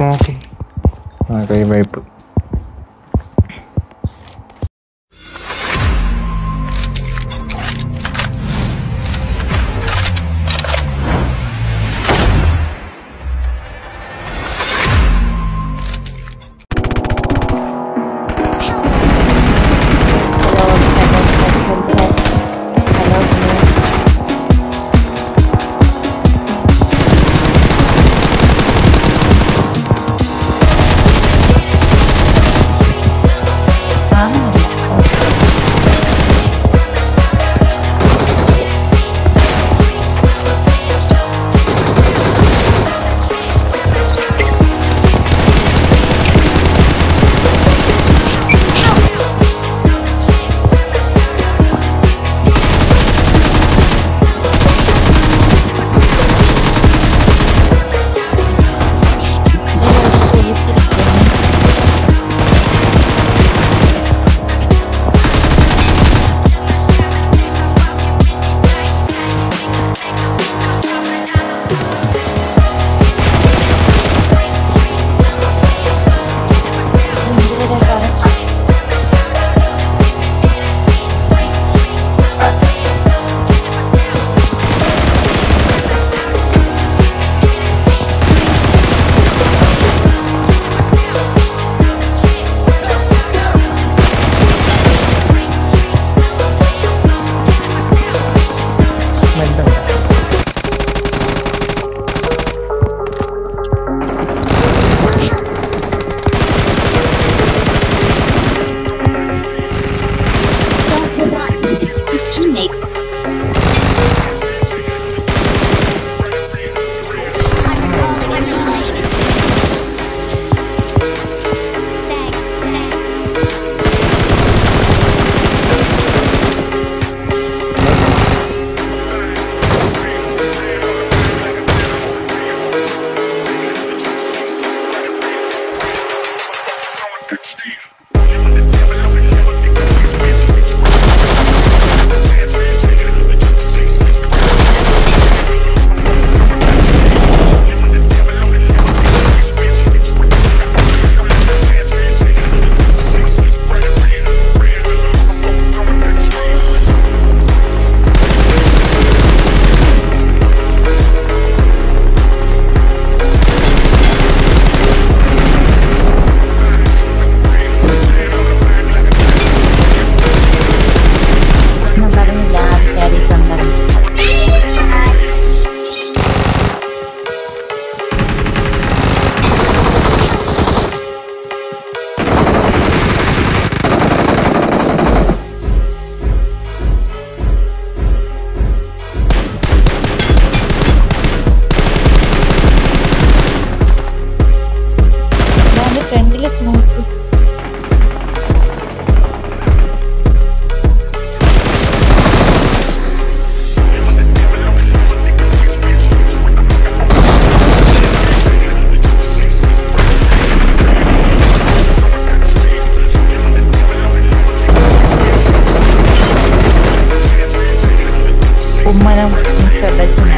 നോക്കി ആ കൈ വൈപ്പ് But tonight